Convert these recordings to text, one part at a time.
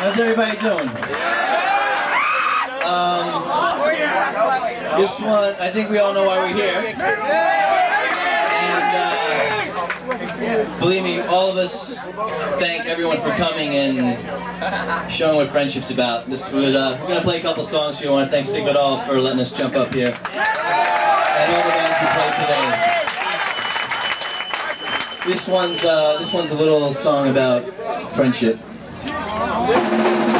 How's everybody doing? Um, this one, I think we all know why we're here. And uh, believe me, all of us thank everyone for coming and showing what friendship's about. This would, uh, we're gonna play a couple songs for you. I want to thank Sig All for letting us jump up here, and all the bands who played today. This one's uh, this one's a little song about friendship. You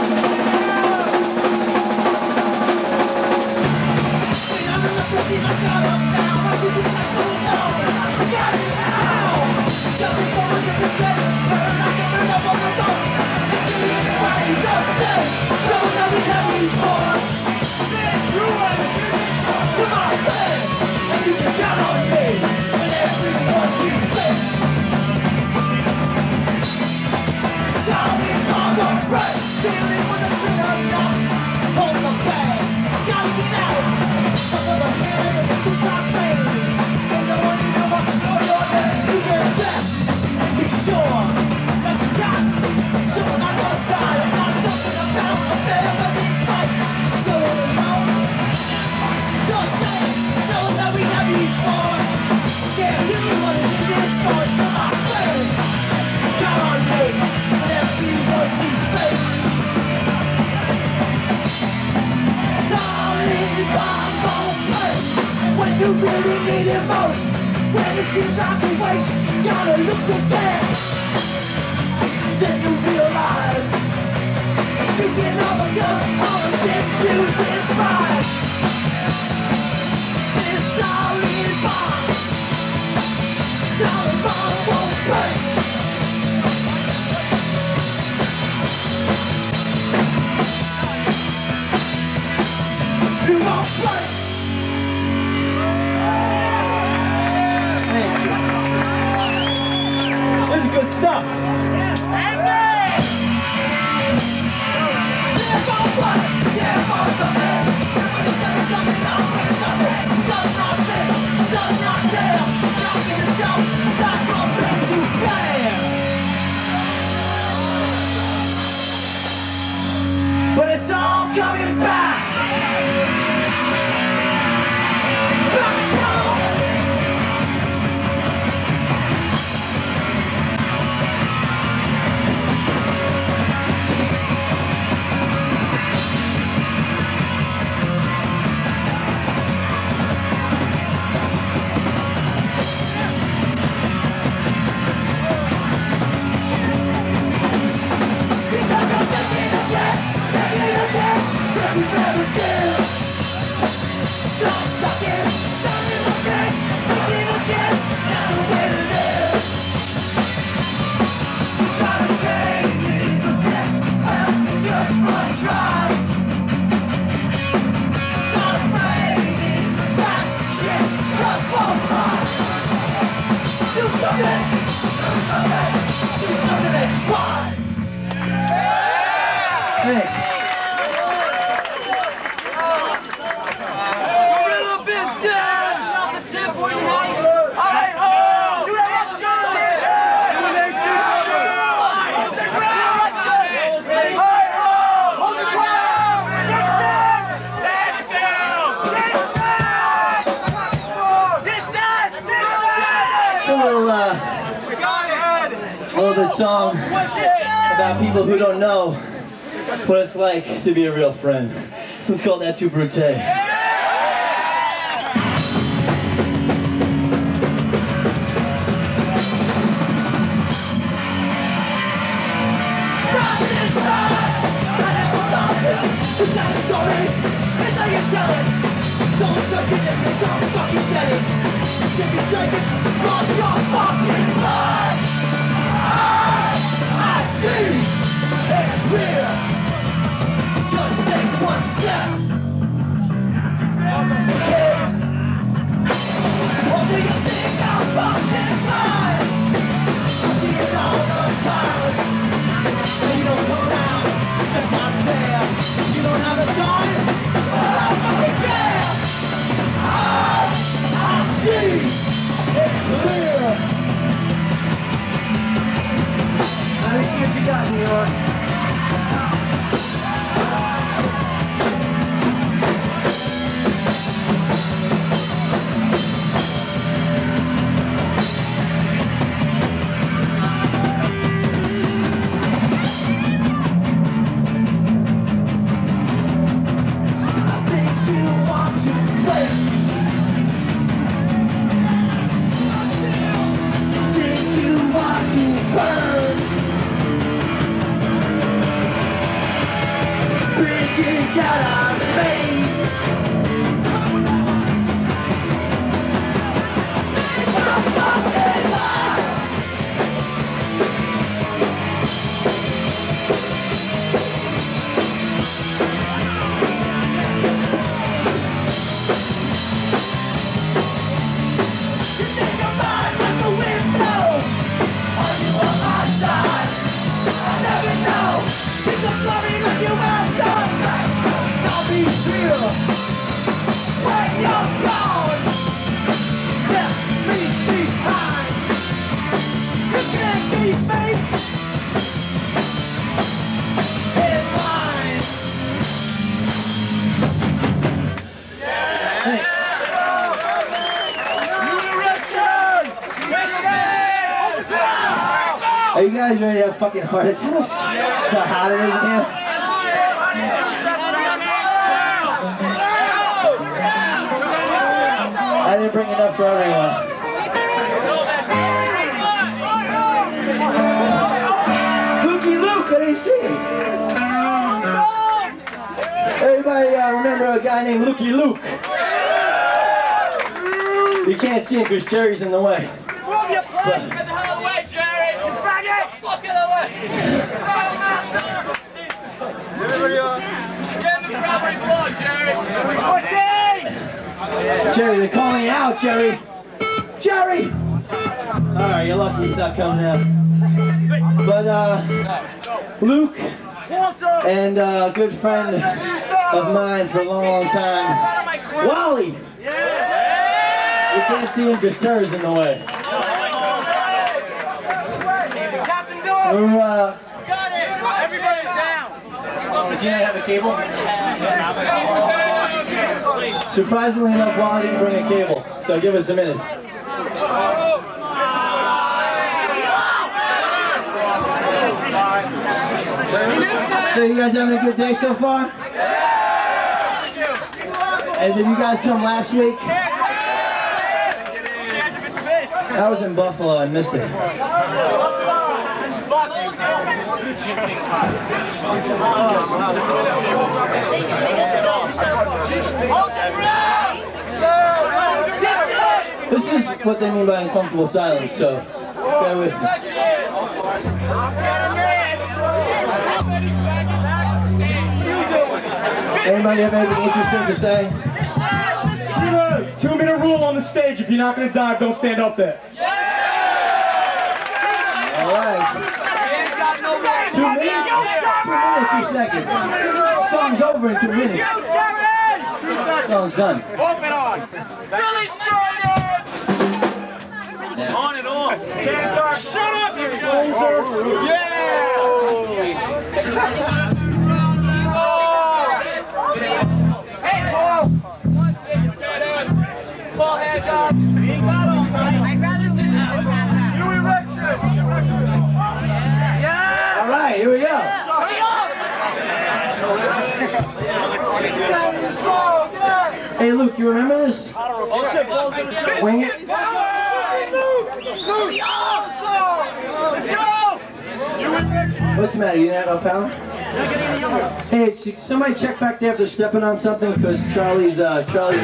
When it seems like a Gotta look again Then you realize of a gun All things you people who don't know what it's like to be a real friend. This one's called Et tu Brute. You fucking fine. I see it all the time. So you don't come around, it's just not fair. You don't have the time, Are fucking heart attacks? How hot it is in? I didn't bring enough for everyone. Lukey Luke, I didn't see him. Everybody uh, remember a guy named Lukey Luke? You can't see him because Jerry's in the way. Move your place! Get the hell away, Jerry! You faggot! Fuck it away! Get in the property below, Jerry! They're calling you out, Jerry. Jerry! Alright, you're lucky he's not coming out. But, uh, Luke and uh, a good friend of mine for a long, long time, Wally! You can't see him because Terry's in the way. We're, uh, Got it! Everybody down! does he not have a cable? Surprisingly enough, Wally didn't bring a cable, so give us a minute. So you guys having a good day so far? And did you guys come last week? I was in Buffalo, I missed it. This is what they mean by uncomfortable silence, so bear with me. Anybody have anything interesting to say? Two minute rule on the stage. If you're not gonna dive, don't stand up there. All right. Two minutes? Two minutes, two seconds. Song's over in two minutes. Song's done. Billy Strider! Yeah. On and off! Shut up, you poser! Hey, Paul! Paul, hands up! Hey, Luke, you remember this? Wing it. What's the matter? You have no power? Hey, somebody check back there if they're stepping on something, because Charlie's, uh, Charlie's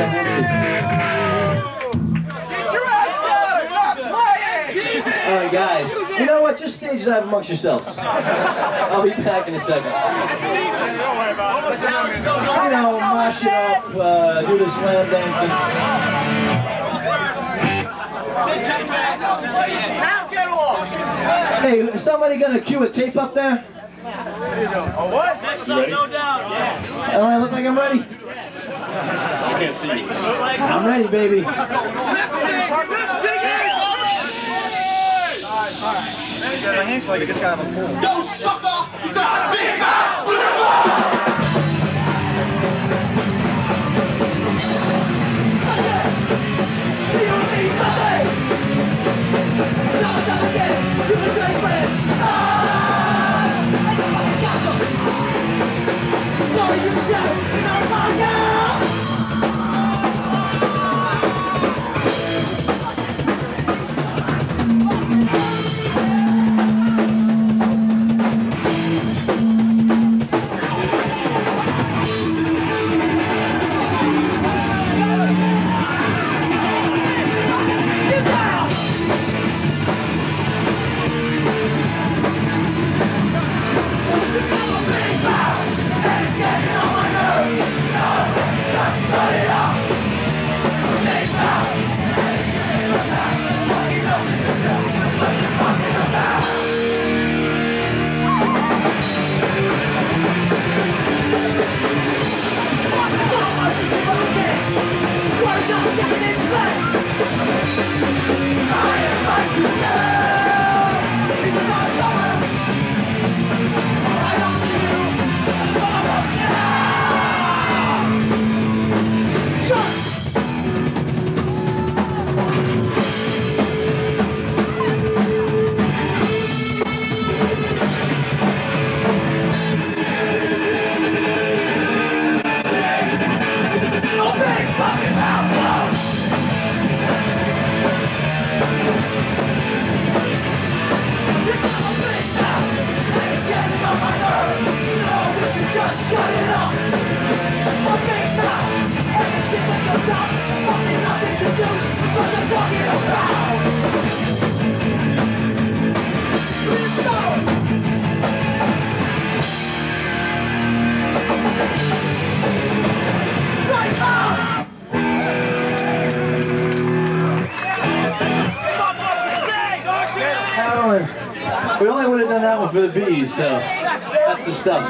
All right, guys. You know what? Just stage dive amongst yourselves. I'll be back in a second. You know, mash it up, uh, do the slam dancing. Now get off! Hey, is somebody gonna cue a tape up there? What? Next up, no doubt. Yeah. Am I look like I'm ready? I can't see you. I'm ready, baby. Go sucker! You get this guy on the floor. Don't suck off! You got a big mouth! The bees, so that's the stuff.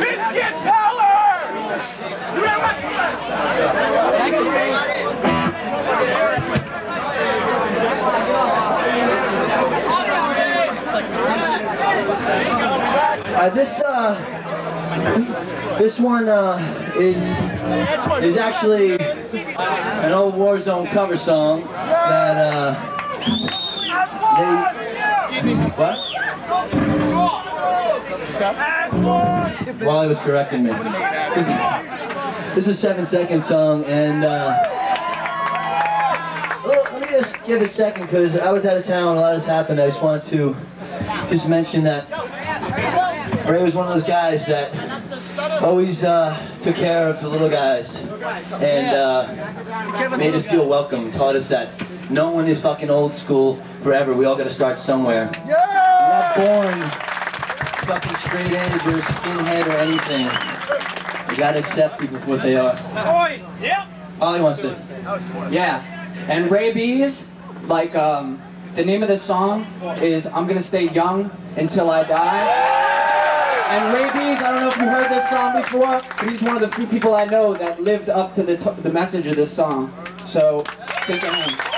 Biscuit power! Uh, this uh, this one uh, is is actually an old Warzone cover song that uh, they what? Wally was correcting me. This is a seven second song and. Uh, let me just give a second because I was out of town. A lot has happened. I just wanted to just mention that Ray was one of those guys that always uh, took care of the little guys and uh, made us feel welcome. Taught us that no one is fucking old school forever. We all got to start somewhere. We're not born fucking straight edge or skinhead or anything. You got to accept people for what they are. Yep. Ollie wants to. Yeah. And Raybeez, like um, the name of this song is I'm Gonna Stay Young Until I Die. And Raybeez, I don't know if you heard this song before, but he's one of the few people I know that lived up to the, the message of this song. So, think of him.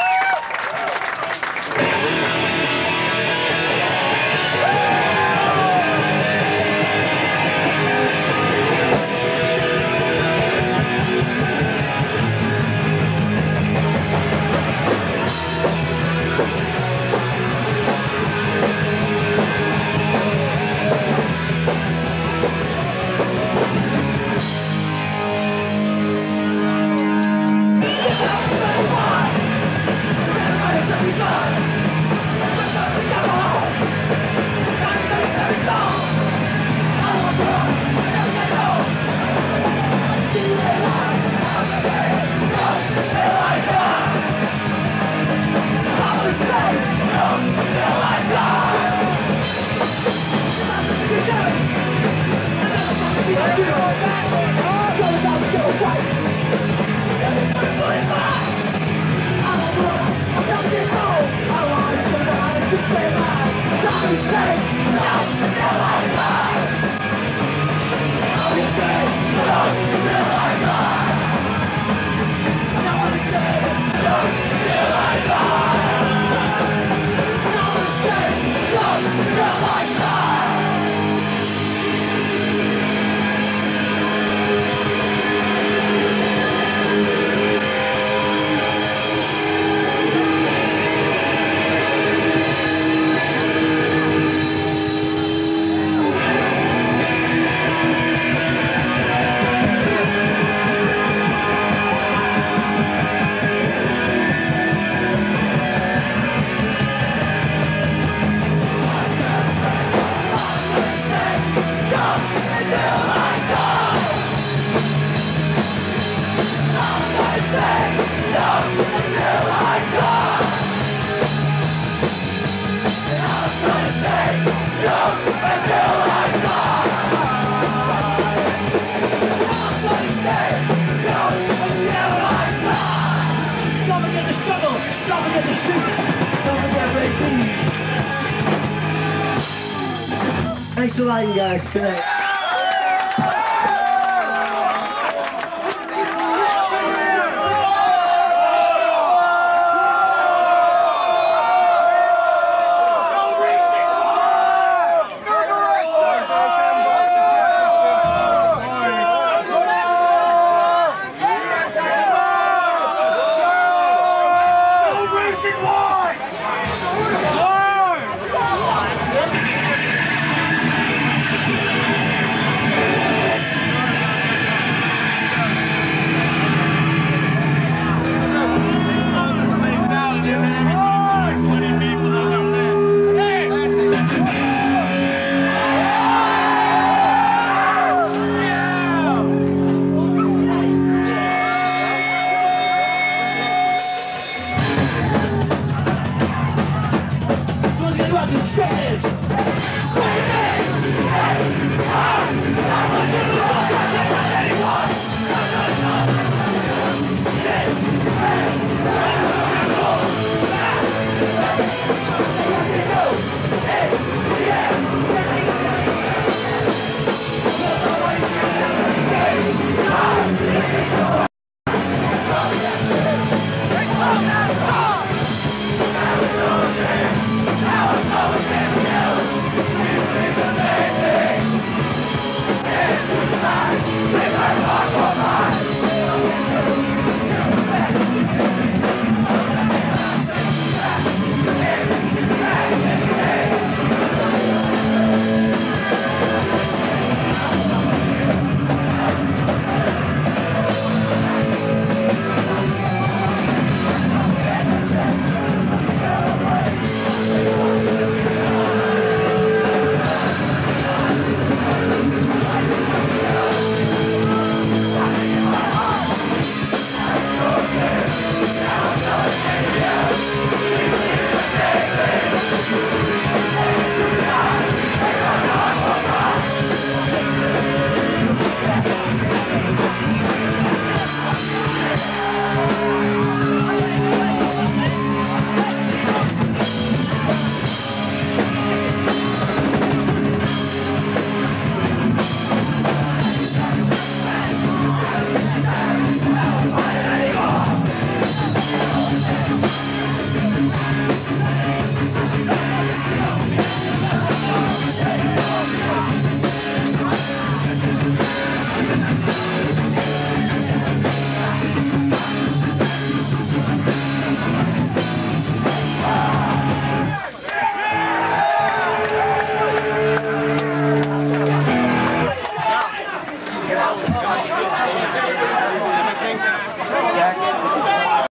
Good night.